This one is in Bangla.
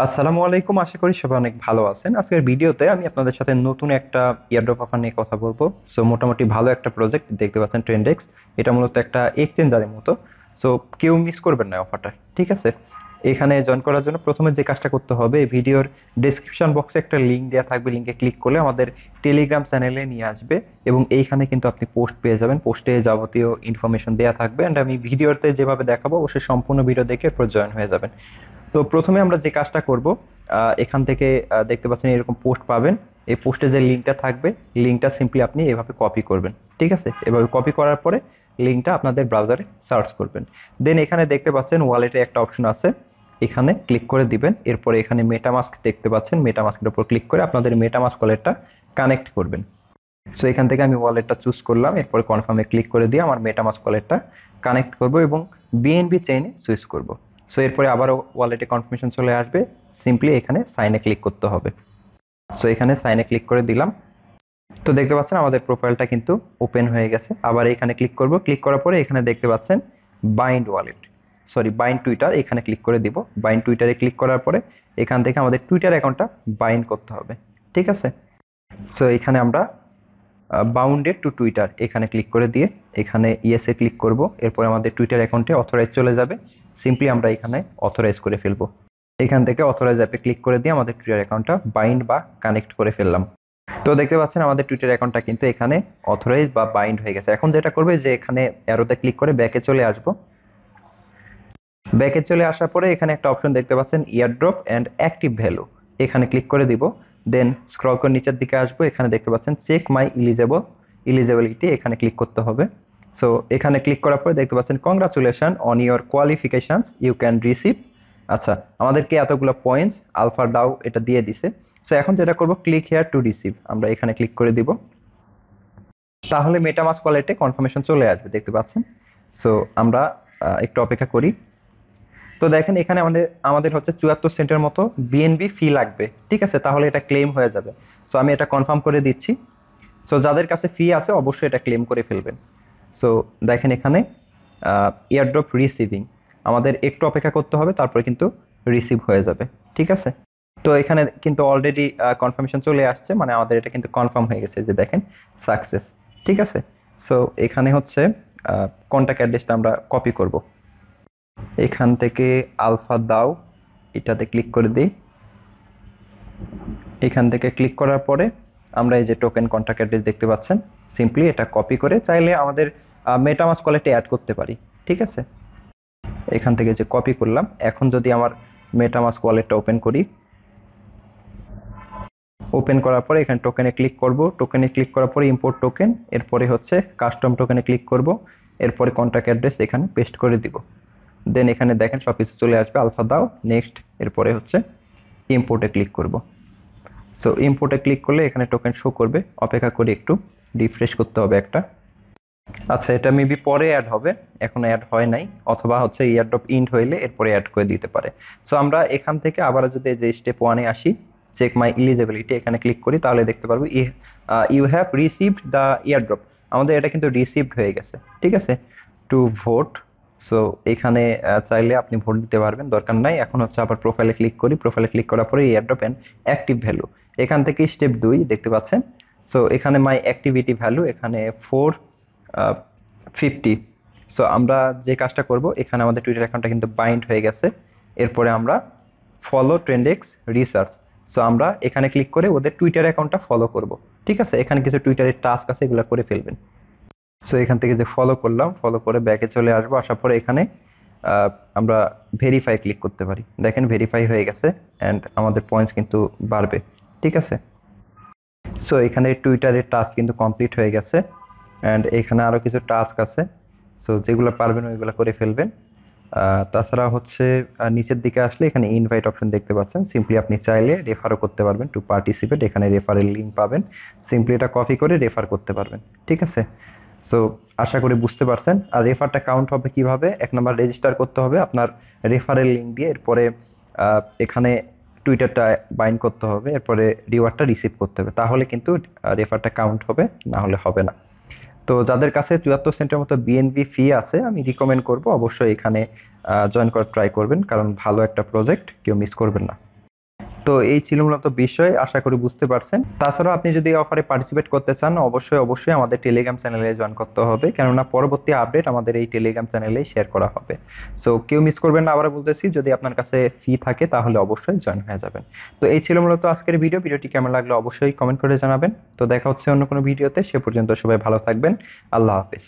আসসালামু আলাইকুম। আশা করি সবাই অনেক ভালো আছেন। আজকের ভিডিওতে আমি আপনাদের সাথে নতুন একটা ইয়ারড্রপ অফার নিয়ে কথা বলব। সো, মোটামুটি ভালো একটা প্রজেক্ট দেখতে পাচ্ছেন ট্রেন্ডেক্স এটা মূলত একটা এক্সচেঞ্জারের মতো। সো, কেউ মিস করবেন না অফারটা, ঠিক আছে? এখানে জয়েন করার জন্য প্রথমে যে কাজটা করতে হবে ভিডিওর ডেসক্রিপশন বক্সে একটা লিঙ্ক দেওয়া থাকবে। লিঙ্কে ক্লিক করলে আমাদের টেলিগ্রাম চ্যানেলে নিয়ে আসবে এবং এইখানে কিন্তু আপনি পোস্ট পেয়ে যাবেন। পোস্টে যাবতীয় ইনফরমেশন দেওয়া থাকবে। অ্যান্ড আমি ভিডিওতে যেভাবে দেখাবো, অবশ্যই সম্পূর্ণ ভিডিও দেখে এরপর জয়েন হয়ে যাবেন। তো প্রথমে আমরা যে কাজটা করব এখান থেকে দেখতে পাচ্ছেন এরকম পোস্ট পাবেন। এই পোস্টে যে লিঙ্কটা থাকবে লিঙ্কটা সিম্পলি আপনি এভাবে কপি করবেন, ঠিক আছে? এভাবে কপি করার পরে লিঙ্কটা আপনাদের ব্রাউজারে সার্চ করবেন। দেন এখানে দেখতে পাচ্ছেন ওয়ালেটে একটা অপশন আছে, এখানে ক্লিক করে দিবেন। এরপরে এখানে মেটামাস্ক দেখতে পাচ্ছেন মেটামাস্কের উপর ক্লিক করে আপনাদের মেটামাস্ক ওয়ালেটটা কানেক্ট করবেন। সো এখান থেকে আমি ওয়ালেটটা চুজ করলাম, এরপরে কনফার্মে ক্লিক করে দিয়ে আমার মেটামাস্ক ওয়ালেটটা কানেক্ট করব এবং বিএনবি চেইনে সুইচ করব। সো এরপরে আবারও ওয়ালেটে কনফার্মেশন চলে আসবে। সিম্পলি এখানে সাইনে ক্লিক করতে হবে। সো এখানে সাইনে ক্লিক করে দিলাম। তো দেখতে পাচ্ছেন আমাদের প্রোফাইলটা কিন্তু ওপেন হয়ে গেছে। আবার এখানে ক্লিক করব। ক্লিক করার পরে এখানে দেখতে পাচ্ছেন bind wallet sorry bind Twitter এখানে ক্লিক করে দিব। বাইন্ড টুইটারে ক্লিক করার পরে এখান থেকে আমাদের টুইটার অ্যাকাউন্টটা বাইন্ড করতে হবে। ঠিক আছে? সো এখানে আমরা বাউন্ডেড টু টুইটার এখানে ক্লিক করে দিয়ে এখানে ইয়েসে ক্লিক করব। এরপর আমাদের টুইটার অ্যাকাউন্টে অথরাইজ চলে যাবে। সিম্পলি আমরা এখানে অথরাইজ করে ফেলব। এখান থেকে অথরাইজ অ্যাপে ক্লিক করে দিয়ে আমাদের টুইটার অ্যাকাউন্টটা বাইন্ড বা কানেক্ট করে ফেললাম। তো দেখতে পাচ্ছেন আমাদের টুইটার অ্যাকাউন্টটা কিন্তু এখানে অথরাইজ বা বাইন্ড হয়ে গেছে। এখন যেটা করবে যে এখানে অ্যারোতে ক্লিক করে ব্যাকে চলে আসব। ব্যাকে চলে আসার পরে এখানে একটা অপশন দেখতে পাচ্ছেন ইয়ারড্রপ অ্যান্ড অ্যাক্টিভ ভ্যালু এখানে ক্লিক করে দিব। দেন স্ক্রল করে নিচের দিকে আসব। এখানে দেখতে পাচ্ছেন চেক মাই ইলিজেবল ইলিজেবিলিটি এখানে ক্লিক করতে হবে। সো এখানে ক্লিক করার পরে দেখতে পাচ্ছেন congratulation on your qualifications you can receive আচ্ছা আমাদেরকে এতগুলো পয়েন্টস আলফা ডাউ এটা দিয়ে দিছে। সো এখন যেটা করব ক্লিক হেয়ার টু রিসিভ আমরা এখানে ক্লিক করে দিব। তাহলে মেটামাস কোয়ালিটি কনফার্মেশন চলে আসবে, দেখতে পাচ্ছেন? সো আমরা একটু অপেক্ষা করি। তো দেখেন, এখানে আমাদের আমাদের হচ্ছে চুয়াত্তর সেন্টের মতো বিএনবি ফি লাগবে। ঠিক আছে, তাহলে এটা ক্লেম হয়ে যাবে। সো আমি এটা কনফার্ম করে দিচ্ছি। সো যাদের কাছে ফি আছে, অবশ্যই এটা ক্লেম করে ফেলবেন। সো দেখেন এখানে এয়ারড্রপ রিসিভিং আমাদের একটু অপেক্ষা করতে হবে, তারপরে কিন্তু রিসিভ হয়ে যাবে, ঠিক আছে? তো এখানে কিন্তু অলরেডি কনফার্মেশন চলে আসছে মানে আমাদের এটা কিন্তু কনফার্ম হয়ে গেছে যে দেখেন সাকসেস ঠিক আছে? সো এখানে হচ্ছে কন্ট্যাক্ট অ্যাড্রেসটা আমরা কপি করব। এখান থেকে আলফা দাও, এটাতে ক্লিক করে দিই। এখান থেকে ক্লিক করার পরে, আমরা এই যে টোকেন কন্ট্যাক্ট অ্যাড্রেস দেখতে পাচ্ছেন সিম্পলি এটা কপি করে চাইলে আমাদের মেটামাস কোয়ালিটি অ্যাড করতে পারি, ঠিক আছে? এখান থেকে যে কপি করলাম, এখন যদি আমার মেটামাস ওয়ালেটটা ওপেন করি ওপেন করার পরে এখানে টোকেনে ক্লিক করব টোকেনে ক্লিক করার পরে ইম্পোর্ট টোকেন এরপরে হচ্ছে কাস্টম টোকেনে ক্লিক করব, এরপরে কন্ট্যাক্ট অ্যাড্রেস এখানে পেস্ট করে দিব। দেন এখানে দেখেন সব কিছু চলে আসবে, আলফা দাও নেক্সট এরপরে হচ্ছে ইম্পোর্টে ক্লিক করব। সো ইম্পোর্টে ক্লিক করলে এখানে টোকেন শো করবে, অপেক্ষা করে একটু। রিফ্রেশ করতে হবে একটা। আচ্ছা এটা মেবি পরে অ্যাড হবে, এখন অ্যাড হয় নাই, অথবা হচ্ছে ইয়ারড্রপ ইন্ড হইলে এরপরে অ্যাড করে দিতে পারে। সো আমরা এখান থেকে আবার যদি যে স্টেপ ওয়ানে আসি চেক মাই ইলিজিবিলিটি এখানে ক্লিক করি, তাহলে দেখতে পারব you have received the airdrop আমাদের এটা কিন্তু রিসিভড হয়ে গেছে, ঠিক আছে? টু ভোট সো এখানে চাইলে আপনি ভোট দিতে পারবেন, দরকার নাই। এখন হচ্ছে আবার প্রোফাইলে ক্লিক করি প্রোফাইলে ক্লিক করার পরে ইয়ারড্রপ অ্যান্ড অ্যাক্টিভ ভ্যালু এখান থেকে স্টেপ দুই, দেখতে পাচ্ছেন? সো এখানে মাই অ্যাক্টিভিটি ভ্যালু এখানে ফোর ফিফটি সো আমরা যে কাজটা করব, এখানে আমাদের টুইটার অ্যাকাউন্টটা কিন্তু বাইন্ড হয়ে গেছে। এরপরে আমরা ফলো ট্রেন্ডেক্স রিসার্চ সো আমরা এখানে ক্লিক করে ওদের টুইটার অ্যাকাউন্টটা ফলো করব। ঠিক আছে? এখানে কিছু টুইটারের টাস্ক আছে, এগুলো করে ফেলবেন। সো এখান থেকে যে ফলো করলাম ফলো করে ব্যাকে চলে আসব। আসার পরে এখানে আমরা ভেরিফাই ক্লিক করতে পারি। দেখেন ভেরিফাই হয়ে গেছে অ্যান্ড আমাদের পয়েন্টস কিন্তু বাড়বে। ঠিক আছে? সো এখানে টুইটারের টাস্ক কিন্তু কমপ্লিট হয়ে গেছে অ্যান্ড এখানে আরও কিছু টাস্ক আছে। সো যেগুলো পারবেন ওইগুলো করে ফেলবেন। তাছাড়া হচ্ছে নিচের দিকে আসলে এখানে ইনভাইট অপশন দেখতে পাচ্ছেন। সিম্পলি আপনি চাইলে রেফারও করতে পারবেন। টু পার্টিসিপেট এখানে রেফারের লিঙ্ক পাবেন। সিম্পলি এটা কপি করে রেফার করতে পারবেন। ঠিক আছে? সো আশা করি বুঝতে পারছেন। আর রেফারটা কাউন্ট হবে কীভাবে? এক নম্বর রেজিস্টার করতে হবে। আপনার রেফারের লিঙ্ক দিয়ে। এরপরে এখানে টুইটারটা বাইন করতে হবে, এরপরে রিওয়ার্ডটা রিসিভ করতে হবে। তাহলে কিন্তু রেফারটা কাউন্ট হবে, না হলে হবে না। তো যাদের কাছে চুয়াত্তর সেন্টের মতো বিএনবি ফি আছে, আমি রিকমেন্ড করব। অবশ্যই এখানে জয়েন করার ট্রাই করবেন, কারণ ভালো একটা প্রজেক্ট কেউ মিস করবেন না। তো এই ছিল মূলত বিষয়, আশা করি বুঝতে পারছেন। তাছাড়াও আপনি যদি অফারে পার্টিসিপেট করতে চান, অবশ্যই অবশ্যই আমাদের টেলিগ্রাম চ্যানেলে জয়েন করতে হবে। কেননা পরবর্তী আপডেট আমাদের এই টেলিগ্রাম চ্যানেলে শেয়ার করা হবে। সো কেউ মিস করবেন না আবার বলতেছি, যদি আপনার কাছে ফি থাকে, তাহলে অবশ্যই জয়েন হয়ে যাবেন। তো এই ছিল মূলত আজকের ভিডিও ভিডিওটি কেমন লাগল অবশ্যই কমেন্ট করে জানাবেন। তো দেখা হচ্ছে অন্য কোনো ভিডিওতে সে পর্যন্ত সবাই ভালো থাকবেন। আল্লাহ হাফেজ।